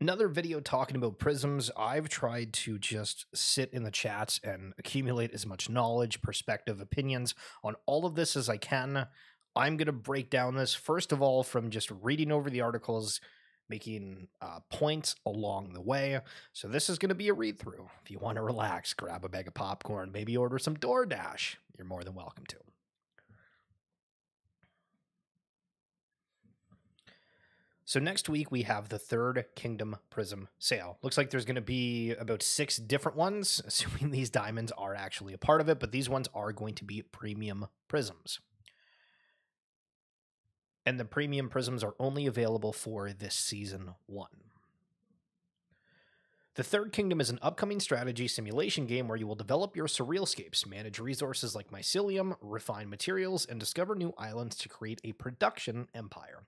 another video talking about Prysms. I've tried to just sit in the chats and accumulate as much knowledge, perspective, opinions on all of this as I can. I'm going to break down this, first of all, from just reading over the articles, making uh, points along the way. So, this is going to be a read through. If you want to relax, grab a bag of popcorn, maybe order some DoorDash, you're more than welcome to. So next week we have the third Kingdom Prysm sale. Looks like there's going to be about six different ones, assuming these diamonds are actually a part of it, but these ones are going to be premium Prysms. And the premium Prysms are only available for this season one. The Third Kingdom is an upcoming strategy simulation game where you will develop your surrealscapes, manage resources like mycelium, refine materials, and discover new islands to create a production empire.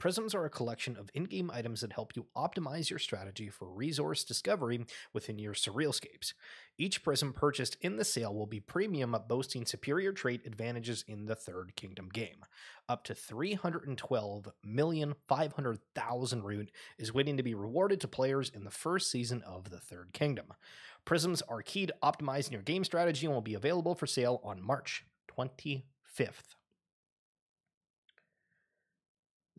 Prysms are a collection of in game items that help you optimize your strategy for resource discovery within your surrealscapes. Each Prysm purchased in the sale will be premium, boasting superior trait advantages in the Third Kingdom game. Up to 312,500,000 root is waiting to be rewarded to players in the first season of the Third Kingdom. Prysms are key to optimizing your game strategy and will be available for sale on March 25th.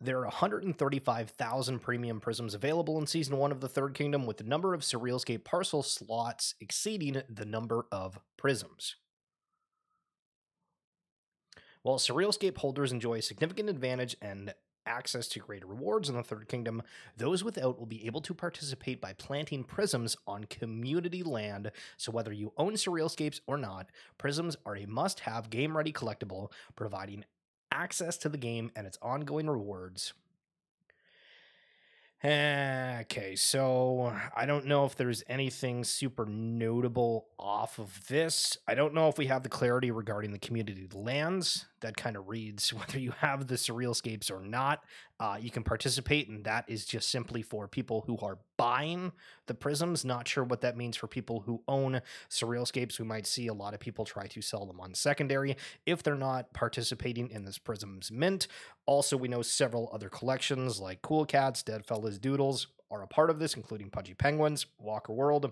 There are 135,000 premium Prysms available in Season 1 of the Third Kingdom, with the number of Surrealscape parcel slots exceeding the number of Prysms. While Surrealscape holders enjoy a significant advantage and access to greater rewards in the Third Kingdom, those without will be able to participate by planting Prysms on community land. So, whether you own Surrealscapes or not, Prysms are a must have game ready collectible, providing access to the game and its ongoing rewards. Okay, so I don't know if there's anything super notable off of this. I don't know if we have the clarity regarding the community lands that kind of reads whether you have the surrealscapes or not. Uh, you can participate, and that is just simply for people who are buying the Prysms. Not sure what that means for people who own surrealscapes. We might see a lot of people try to sell them on secondary if they're not participating in this Prysms mint. Also, we know several other collections like Cool Cats, Deadfellaz, Doodles are a part of this, including Pudgy Penguins, Walker World,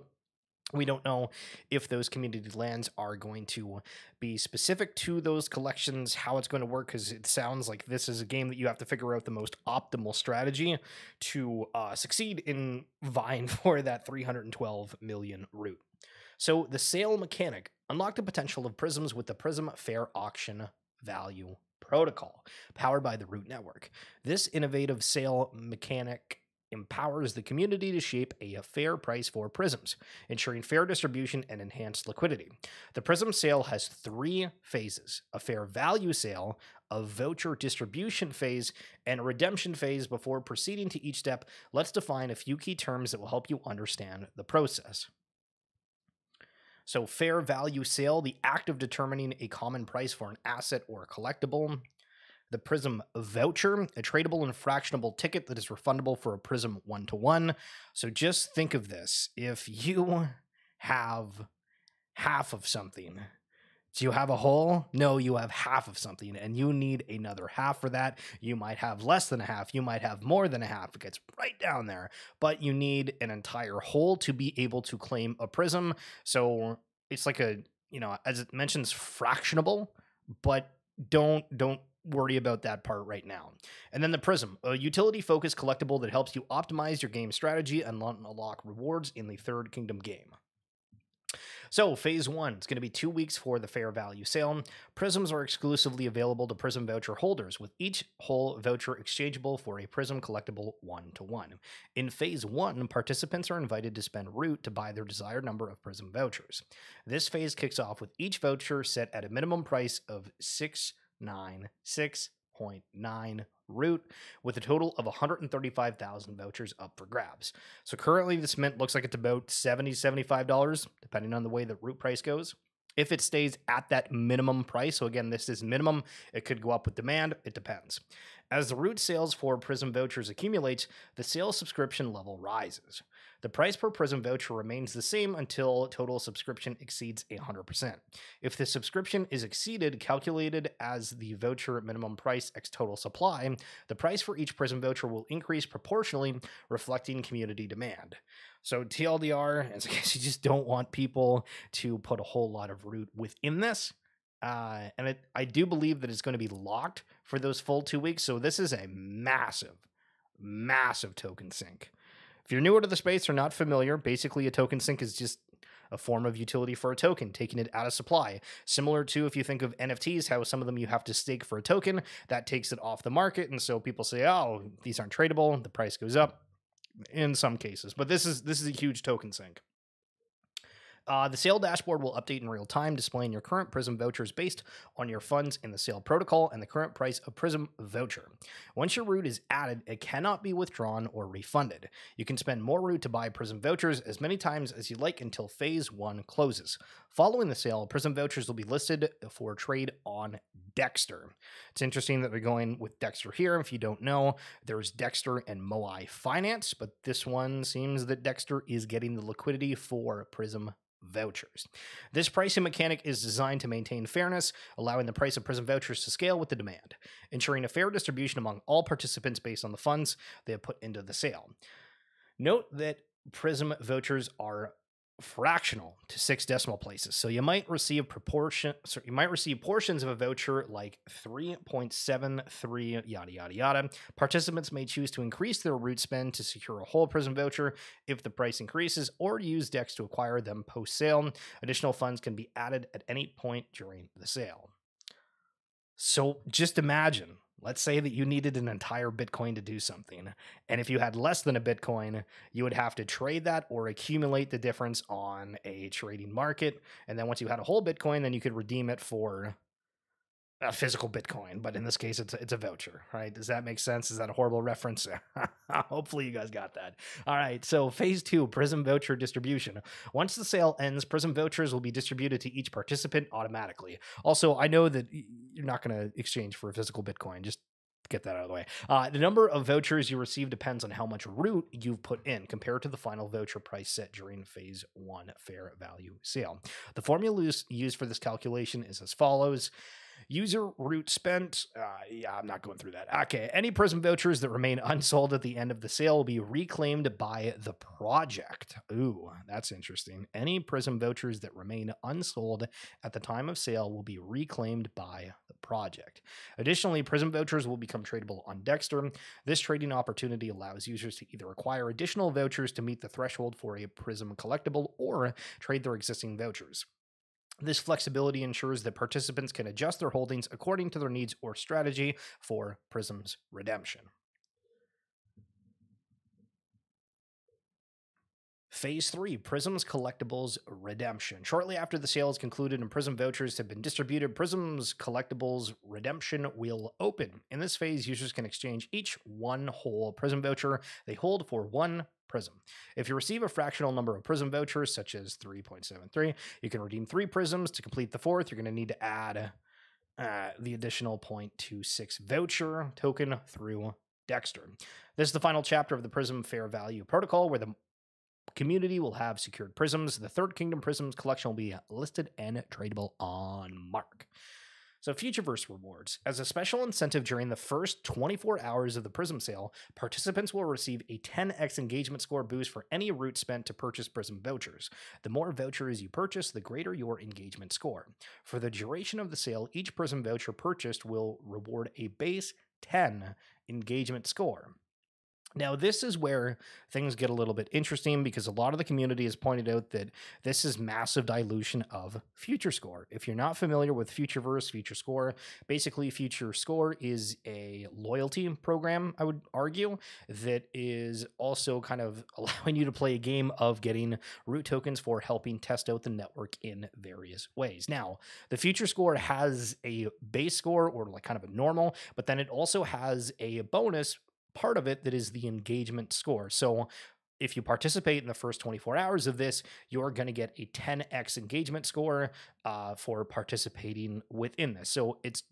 we don't know if those community lands are going to be specific to those collections, how it's going to work, because it sounds like this is a game that you have to figure out the most optimal strategy to uh, succeed in vying for that 312 million root. So the sale mechanic unlocked the potential of Prysms with the Prysm Fair Auction Value Protocol, powered by the Root Network. This innovative sale mechanic empowers the community to shape a fair price for Prysms, ensuring fair distribution and enhanced liquidity. The Prysm sale has three phases a fair value sale, a voucher distribution phase, and a redemption phase before proceeding to each step. Let's define a few key terms that will help you understand the process. So, fair value sale, the act of determining a common price for an asset or a collectible the Prysm voucher, a tradable and fractionable ticket that is refundable for a Prysm one to one. So just think of this if you have half of something, do you have a whole? No, you have half of something, and you need another half for that. You might have less than a half, you might have more than a half. It gets right down there, but you need an entire whole to be able to claim a Prysm. So it's like a, you know, as it mentions, fractionable, but don't don't worry about that part right now. And then the Prysm, a utility focused collectible that helps you optimize your game strategy and unlock rewards in the Third Kingdom game. So, phase one, it's going to be two weeks for the fair value sale. Prysms are exclusively available to Prysm voucher holders, with each whole voucher exchangeable for a Prysm collectible one to one. In phase one, participants are invited to spend root to buy their desired number of Prysm vouchers. This phase kicks off with each voucher set at a minimum price of six nine six point nine root with a total of 135,000 vouchers up for grabs. So currently this mint looks like it's about 70 $75 depending on the way the root price goes. If it stays at that minimum price, so again, this is minimum, it could go up with demand, it depends. As the root sales for Prysm vouchers accumulates, the sales subscription level rises. The price per Prysm voucher remains the same until total subscription exceeds 100%. If the subscription is exceeded, calculated as the voucher minimum price x total supply, the price for each Prysm voucher will increase proportionally, reflecting community demand. So TLDR, as I guess you just don't want people to put a whole lot of root within this. Uh, and it, I do believe that it's going to be locked for those full two weeks. So this is a massive, massive token sink. If you're newer to the space or not familiar, basically a token sink is just a form of utility for a token, taking it out of supply. Similar to if you think of NFTs, how some of them you have to stake for a token, that takes it off the market. And so people say, oh, these aren't tradable, the price goes up in some cases. But this is this is a huge token sink. Uh, the sale dashboard will update in real time, displaying your current Prysm vouchers based on your funds in the sale protocol and the current price of Prysm voucher. Once your root is added, it cannot be withdrawn or refunded. You can spend more root to buy Prysm vouchers as many times as you like until phase one closes. Following the sale, Prysm vouchers will be listed for trade on Dexter. It's interesting that they're going with Dexter here. If you don't know, there's Dexter and Moai Finance, but this one seems that Dexter is getting the liquidity for Prysm vouchers. This pricing mechanic is designed to maintain fairness, allowing the price of Prysm vouchers to scale with the demand, ensuring a fair distribution among all participants based on the funds they have put into the sale. Note that Prysm vouchers are fractional to six decimal places. So you might receive proportion sorry, you might receive portions of a voucher like 3.73 yada yada yada. Participants may choose to increase their root spend to secure a whole Prysm voucher if the price increases or use Dex to acquire them post sale. Additional funds can be added at any point during the sale. So just imagine Let's say that you needed an entire Bitcoin to do something. And if you had less than a Bitcoin, you would have to trade that or accumulate the difference on a trading market. And then once you had a whole Bitcoin, then you could redeem it for a physical Bitcoin, but in this case, it's a, it's a voucher, right? Does that make sense? Is that a horrible reference? Hopefully, you guys got that. All right, so phase two, Prysm voucher distribution. Once the sale ends, Prysm vouchers will be distributed to each participant automatically. Also, I know that you're not going to exchange for a physical Bitcoin. Just get that out of the way. Uh, the number of vouchers you receive depends on how much root you've put in compared to the final voucher price set during phase one fair value sale. The formula used for this calculation is as follows. User root spent. Uh, yeah, I'm not going through that. Okay. Any Prysm vouchers that remain unsold at the end of the sale will be reclaimed by the project. Ooh, that's interesting. Any Prysm vouchers that remain unsold at the time of sale will be reclaimed by the project. Additionally, Prysm vouchers will become tradable on Dexter. This trading opportunity allows users to either acquire additional vouchers to meet the threshold for a Prysm collectible or trade their existing vouchers. This flexibility ensures that participants can adjust their holdings according to their needs or strategy for Prysm's redemption. Phase 3 Prysm's Collectibles Redemption. Shortly after the sale is concluded and Prysm vouchers have been distributed, Prysm's Collectibles Redemption will open. In this phase, users can exchange each one whole Prysm voucher they hold for one Prysm. If you receive a fractional number of Prysm vouchers, such as 3.73, you can redeem three Prysms. To complete the fourth, you're going to need to add uh, the additional 0.26 voucher token through Dexter. This is the final chapter of the Prysm Fair Value Protocol, where the community will have secured Prysms. The Third Kingdom Prysms collection will be listed and tradable on Mark. So, Futureverse rewards. As a special incentive during the first 24 hours of the Prysm sale, participants will receive a 10x engagement score boost for any root spent to purchase Prysm vouchers. The more vouchers you purchase, the greater your engagement score. For the duration of the sale, each Prysm voucher purchased will reward a base 10 engagement score. Now, this is where things get a little bit interesting because a lot of the community has pointed out that this is massive dilution of Future Score. If you're not familiar with Futureverse, Future Score, basically Future Score is a loyalty program, I would argue, that is also kind of allowing you to play a game of getting root tokens for helping test out the network in various ways. Now, the Future Score has a base score or like kind of a normal, but then it also has a bonus part of it that is the engagement score. So if you participate in the first 24 hours of this, you're going to get a 10x engagement score uh, for participating within this. So it's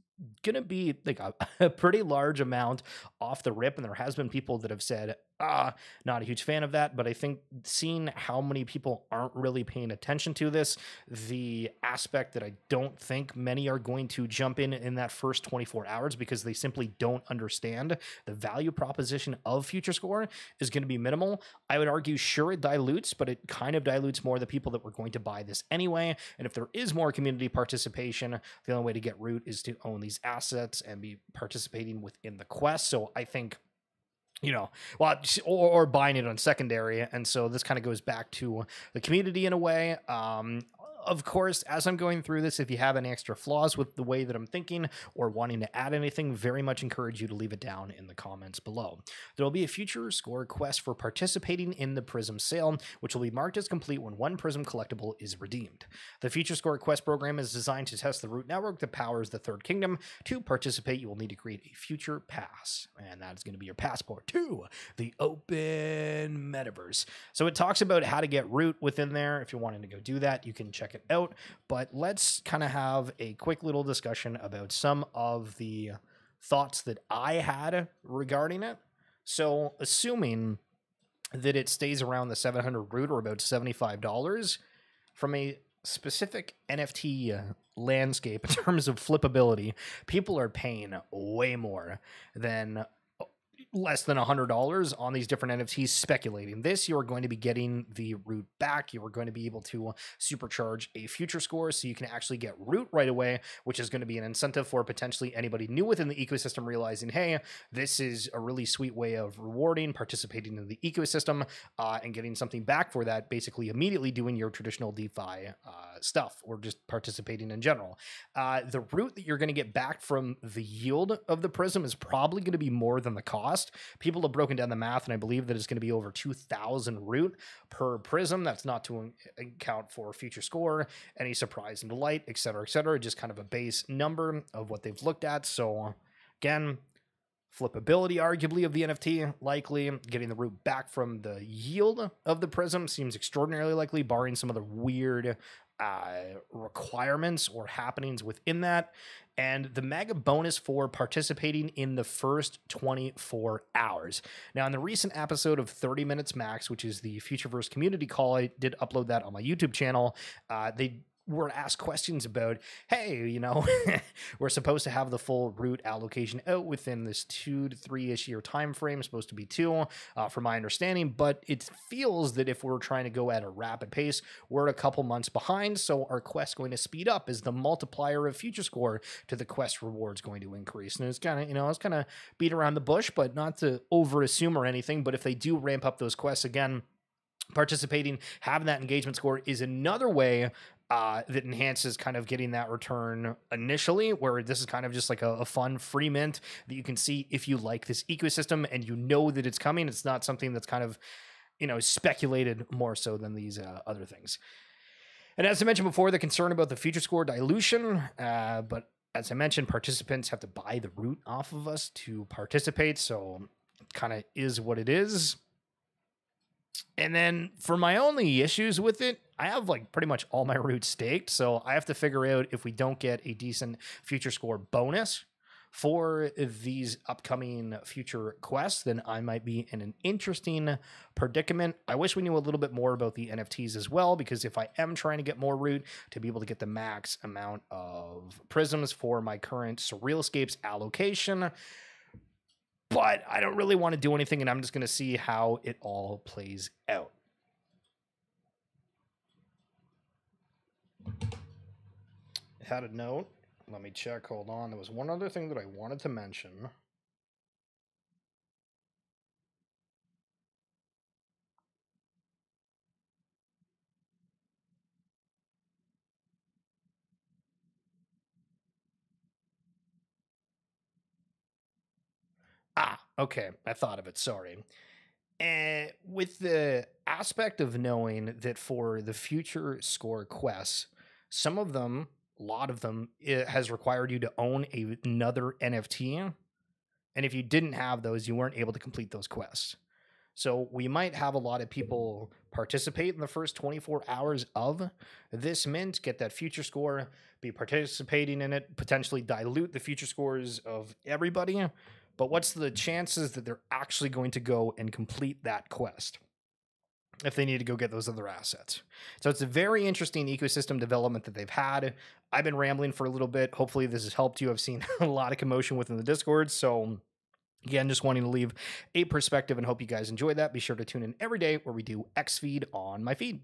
gonna be like a, a pretty large amount off the rip, and there has been people that have said, ah, not a huge fan of that. But I think seeing how many people aren't really paying attention to this, the aspect that I don't think many are going to jump in in that first 24 hours because they simply don't understand the value proposition of Future Score is going to be minimal. I would argue, sure, it dilutes, but it kind of dilutes more the people that were going to buy this anyway. And if there is more community participation, the only way to get root is to own these assets and be participating within the quest. So I think you know, well, or, or, buying it on secondary. And so this kind of goes back to the community in a way. Um, of course, as I'm going through this, if you have any extra flaws with the way that I'm thinking or wanting to add anything, very much encourage you to leave it down in the comments below. There will be a future score quest for participating in the Prysm sale, which will be marked as complete when one Prysm collectible is redeemed. The future score quest program is designed to test the root network that powers the Third Kingdom. To participate, you will need to create a future pass, and that is going to be your passport to the open metaverse. So it talks about how to get root within there. If you're wanting to go do that, you can check it it out. But let's kind of have a quick little discussion about some of the thoughts that I had regarding it. So, assuming that it stays around the 700 root or about $75 from a specific NFT landscape in terms of flippability, people are paying way more than less than $100 on these different NFTs speculating. This, you are going to be getting the root back. You are going to be able to supercharge a future score so you can actually get root right away, which is going to be an incentive for potentially anybody new within the ecosystem realizing, hey, this is a really sweet way of rewarding, participating in the ecosystem, uh, and getting something back for that, basically immediately doing your traditional DeFi uh, stuff or just participating in general. Uh, the root that you're going to get back from the yield of the Prysm is probably going to be more than the cost cost. People have broken down the math, and I believe that it's going to be over 2,000 root per Prysm. That's not to uh, account for future score, any surprise and delight, et cetera, et cetera. Just kind of a base number of what they've looked at. So, again, flippability arguably of the NFT likely getting the root back from the yield of the Prysm seems extraordinarily likely barring some of the weird uh, requirements or happenings within that and the mega bonus for participating in the first 24 hours. Now, in the recent episode of 30 Minutes Max, which is the Futureverse community call, I did upload that on my YouTube channel. Uh, they were asked questions about, hey, you know, we're supposed to have the full root allocation out within this two to three ish year time frame, supposed to be two, uh, from my understanding. But it feels that if we're trying to go at a rapid pace, we're a couple months behind. So our quest going to speed up is the multiplier of future score to the quest rewards going to increase. And it's kind of, you know, it's kind of beat around the bush, but not to over assume or anything. But if they do ramp up those quests again, participating, having that engagement score is another way uh, that enhances kind of getting that return initially, where this is kind of just like a, a, fun free mint that you can see if you like this ecosystem and you know that it's coming. It's not something that's kind of, you know, speculated more so than these uh, other things. And as I mentioned before, the concern about the future score dilution, uh, but as I mentioned, participants have to buy the root off of us to participate. So kind of is what it is. And then for my only issues with it, I have like pretty much all my roots staked. So I have to figure out if we don't get a decent future score bonus for these upcoming future quests, then I might be in an interesting predicament. I wish we knew a little bit more about the NFTs as well, because if I am trying to get more root to be able to get the max amount of Prysms for my current Surrealscapes allocation, but I don't really want to do anything, and I'm just going to see how it all plays out. Had a note. Let me check. Hold on. There was one other thing that I wanted to mention. Ah, okay. I thought of it. Sorry. And with the aspect of knowing that for the future score quests, some of them, a lot of them, has required you to own a, another NFT. And if you didn't have those, you weren't able to complete those quests. So we might have a lot of people participate in the first 24 hours of this mint, get that future score, be participating in it, potentially dilute the future scores of everybody. But what's the chances that they're actually going to go and complete that quest? if they need to go get those other assets. So it's a very interesting ecosystem development that they've had. I've been rambling for a little bit. Hopefully, this has helped you. I've seen a lot of commotion within the Discord. So, again, just wanting to leave a perspective and hope you guys enjoy that. Be sure to tune in every day where we do X feed on my feed.